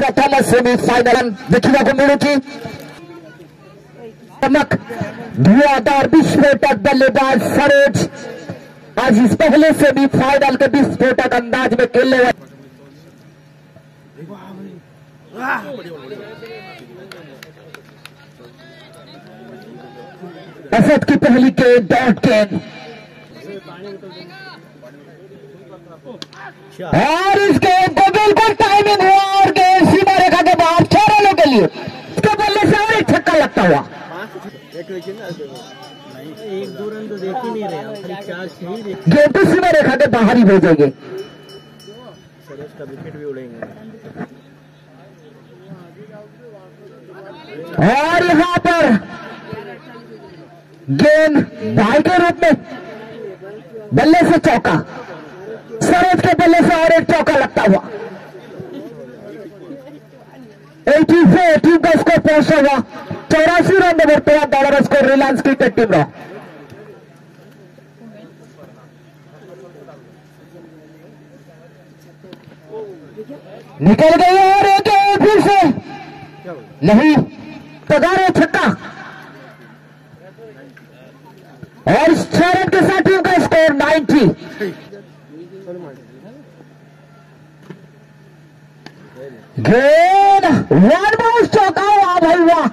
प्रथम सेमीफाइनल देखने को। मिलेगी चमक, धुआधार विस्फोटक बल्लेबाज सरोज। आज इस पहले सेमीफाइनल के विस्फोटक अंदाज में खेलने वाले असद की पहली गेंद, डॉट गेंद। और इस गेंद को बिल्कुल टाइमिंग हुआ और गेंद सीमा रेखा के बाहर छह रनों के लिए। इसके बल्ले से और एक छक्का लगता हुआ। एक दो रन तो देख ही नहीं रहे गेंद सीमा रेखा के बाहर ही भेजेंगे। और यहाँ पर गेंद भाई के रूप में बल्ले से चौका। सरोज के बल्ले से और एक चौका लगता हुआ। एटी से टीम का स्कोर पहुँचा हुआ। चौरासी रन में वर्तमान डॉलर स्कोर रिलायंस क्रिकेट टीम रहा निकल गई और एक फिर से। नहीं पगार छक्का। और छह रन के साथ टीम का स्कोर 90 गेंद वन बाउंस चौका हुआ भाई वाह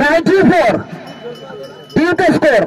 94 टीम का स्कोर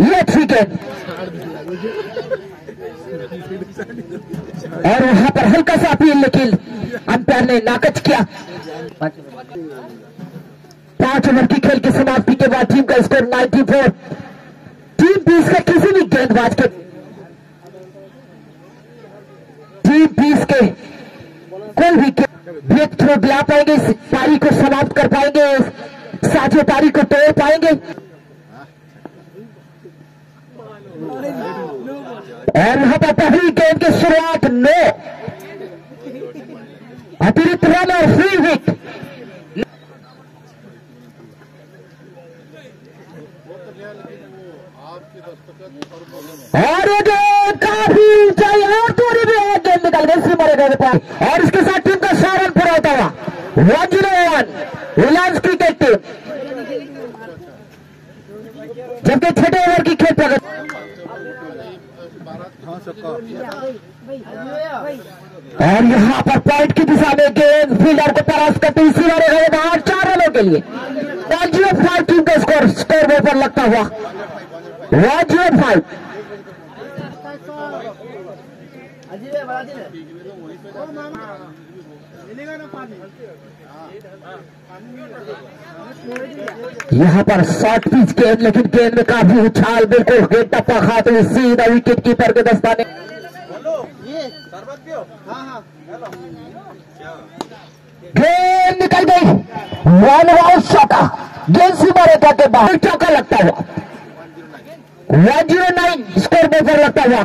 ये ठीक है और वहाँ पर हल्का सा अपील, लेकिन अंपायर ने नाकच किया। पाँच ओवर की खेल की समाप्ति के बाद टीम का स्कोर 94 टीम पीस के किसी भी गेंदबाज के टीम पीस के कोई भी ब्रेक थ्रो दिला पाएँगे, इस पारी को समाप्त कर पाएँगे सातवें पारी को तोड़ पाएँगे। और यहाँ पर पहली गेंद की शुरुआत नो। अतिरिक्त रन और फ्री हिट और ये गेंद काफ़ी ऊंचाई और दूरी भी है, गेंद निकल गई सीमा रेखा के पास और इसके साथ टीम का सौ रन पूरा होता हुआ one zero one Reliance cricket team. जबकि छठे ओवर की खेल प्रगति और यहाँ पर पॉइंट की दिशा में गेंद फील्डर को परास्त करते इसी रेखा के बाहर चार रनों के लिए। वन ज़ीरो फाइव टीम का स्कोर स्कोर बोर्ड पर लगता हुआ। ज़ीरो फाइव यहाँ पर शॉर्ट पिच गेंद लेकिन गेंद में काफ़ी उछाल बिल्कुल गेंद टप्पा खाते हुए सीधा विकेट कीपर के दस्ताने गेंद निकल गई। वन बाउंड चौका गेंद सीमा रेखा के बाहर चौका लगता हुआ। One zero nine score board पर लगता हुआ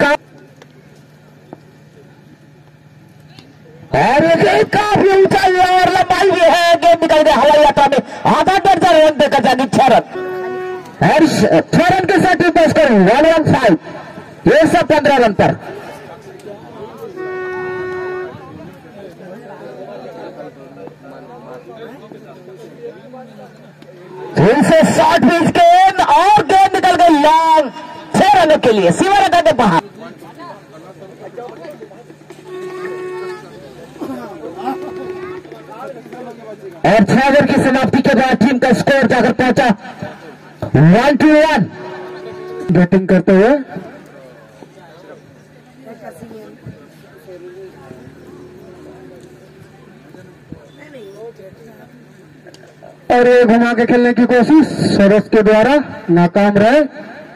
का- और ये काफ़ी ऊंचाई है और लंबाई भी है गेंद निकल गया हवाई यात्रा में। आधा दर्जन रन देकर जाएगी, छह रन। और छह रन के साथ टीम का स्कोर वन वन फाइव एक सौ पंद्रह रन पर। फिर से शॉर्ट पिच गेंद और गेंद निकल गई लॉन्ग छह रनों के लिए। रेखा के बाहर। और ओवर की समाप्ति के बाद टीम का स्कोर जाकर पहुँचा। वन टू वन बैटिंग करते हुए। और ये घुमा के खेलने की कोशिश। सरस के द्वारा नाकाम रहे।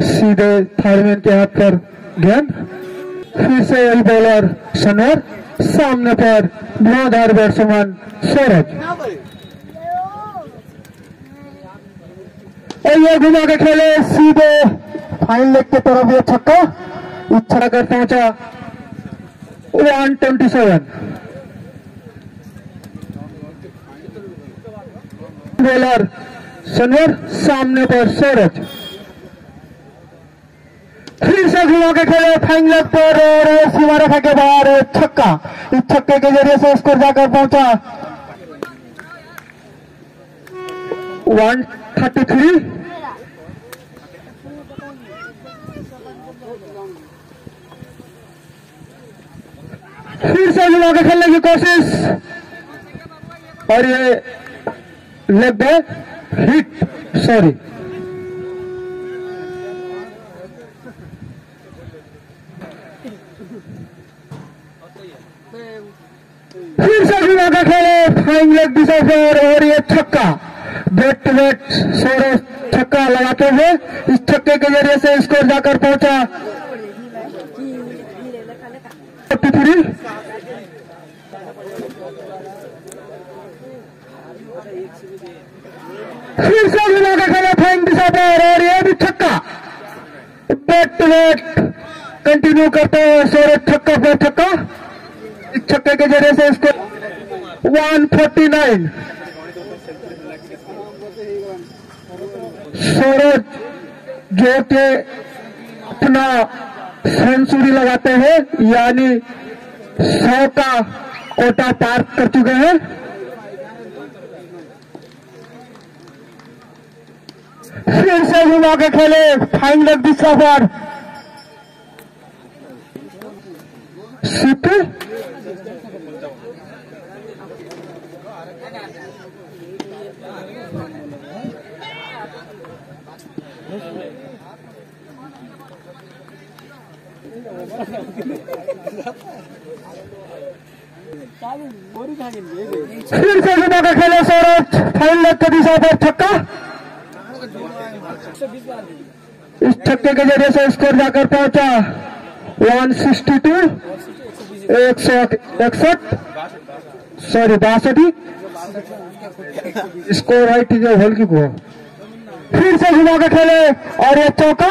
सीधे थाईमैन के हाथ पर गेंद, फिर से यही बॉलर सनवर सामने पर धुआंधार बैट्समैन सूरज और ये घुमा के खेले सीधे फाइन लेग की तरफ़ ये छक्का। इच्छा कर पहुँचा one twenty seven bowler Sanwar सामने पर सूरज फिर से के खेले फाइन लेग पर और सीमा रेखा के बाहर छक्का। इस छक्के के ज़रिए से स्कोर जाकर पहुँचा। वन थर्टी थ्री फिर से घुमा के खेलने की कोशिश। और ये बैक हिट सॉरी फिर से घुमा के खेले फाइन लेग दिशा पर और ये छक्का। बैट टू बैट सोरे छक्का लगाते हुए इस छक्के के ज़रिए से स्कोर जाकर पहुँचा। थ्री फिर से घुमा के खेले फाइन दिशा पर और ये भी छक्का। बैट टू बैट कंटिन्यू करते हुए सोरे छक्का पर छक्का। छक्के के ज़रिए से इसको 149 सूरज जो के अपना सेंचुरी लगाते हैं, यानी सौ का कोटा पार कर चुके हैं। फिर से घुमा के खेले फाइन लेग दिशा पर सीपी के खेले सौरभ के दिशा पर छक्का इस छक्के के ज़रिए से स्कोर जाकर पहुँचा 162 एक सौ इकसठ सॉरी बासठ ही। स्कोर राइट जो होल की को फिर से घुमा के खेले, और ये चौका।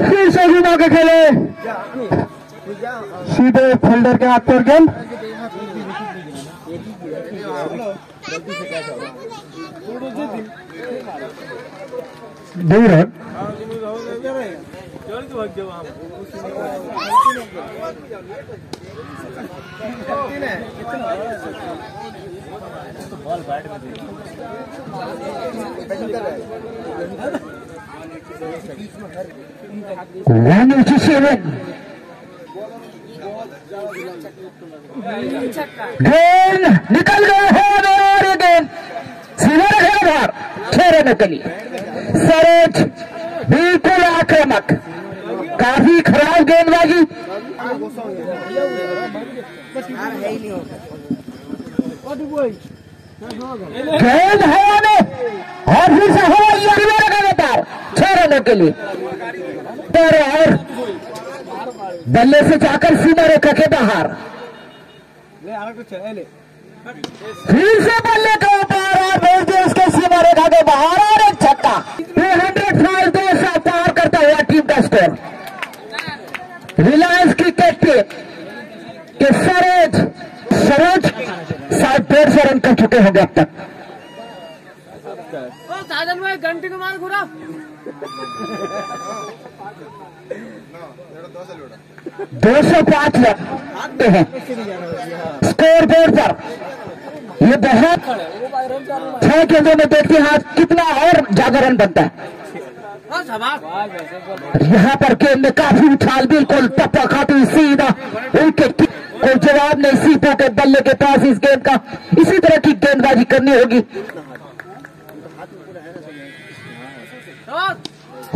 फिर से घुमा के खेले। सीधे फील्डर के हाथ पर गेंद। दो रन वन गेंद निकल गए हैं और गेंद रखेगा बाहर सरोज बिल्कुल आक्रामक. काफ़ी खराब गेंदबाजी. गेंद हवा में और फिर से हवा ये सीधा रखा बेकार छह रनों के लिए। पर और बल्ले से जाकर सीमा रेखा के बाहर। फिर से बल्ले के ऊपर और भेज दिया उसके सीमा रेखा के बाहर और एक छक्का। टू हंड्रेड फाइव दो सौ पार करता हुआ टीम का स्कोर रिलायंस क्रिकेट के सरोज सरोज साढ़े डेढ़ सौ रन कर चुके होंगे अब तक। साधन भाई घंटे को मार घुरा। दो सौ पाँच रन हैं। स्कोर बोर्ड पर। ये बहुत छह गेंदों में देखते हैं कितना और ज़्यादा रन बनता है। हाँ यहाँ पर गेंद में काफ़ी उछाल बिल्कुल टप्पा खाती सीधा विकेट कोई जवाब नहीं सीपो के बल्ले के पास इस गेंद का, इसी तरह की गेंदबाजी करनी होगी।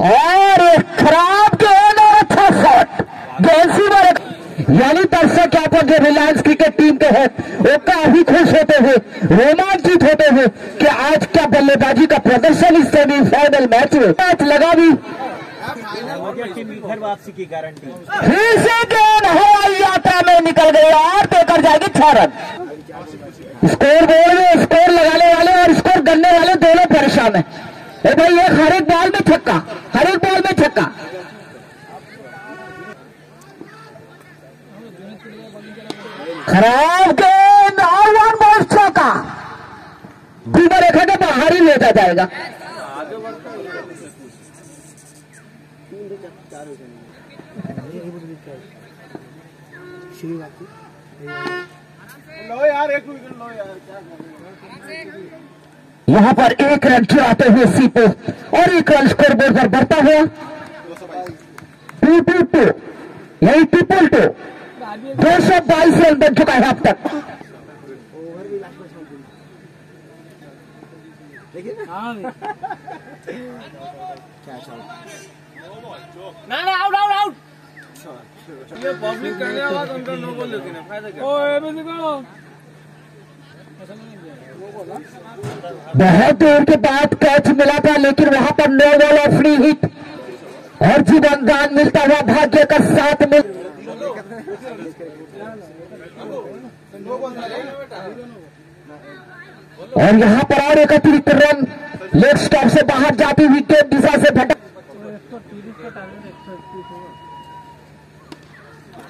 और खराब गेंद और अच्छा शॉट गेंद यानी दर्शक यहाँ पर जो रिलायंस क्रिकेट टीम के हैं। वो काफ़ी खुश होते हुए रोमांचित होते हुए कि आज क्या बल्लेबाजी का प्रदर्शन इस सेमीफाइनल मैच में। मैच लगा भी घर वापसी की गारंटी फिर से यात्रा में निकल गई और देकर जाएगी छह रन स्कोर बोर्ड में स्कोर लगाने वाले और स्कोर गन्ने वाले दोनों परेशान है। ए भाई एक हर एक बॉल में छक्का हर एक बॉल में छक्का। खराब गेंद, और वन बॉल चौका बीमा रेखा के बाहर ही लेता जाएगा। यहाँ पर एक रन चुराते हुए सीपो और एक रन स्कोर बोर्ड पर बढ़ता हुआ। टू टू टू यही ट्रिपल टू दो सौ बाईस रन बन चुका है अब तक। ना। ना आउट आउट आउट ये पब्लिक करने आवाज़ उनका नो बोल देते फ़ायदा क्या? ओ एबीसी करो बहुत देर के बाद कैच मिला था लेकिन वहाँ पर नो बॉल और फ्री हिट और जीवन दान मिलता हुआ भाग्य का साथ मिल और यहाँ पर और एक अतिरिक्त रन लेग स्टॉप से बाहर जाती हुई गेंद दिशा से भटक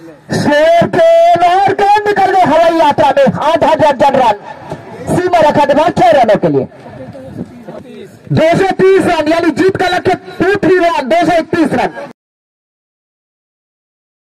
शेर के और कौन निकल गए हवाई यात्रा में। आधा जन रन सीमा रखा था छह रनों के लिए। 230 रन, यानी जीत का लक्ष्य टू थ्री रन दो सौ इकतीस रन।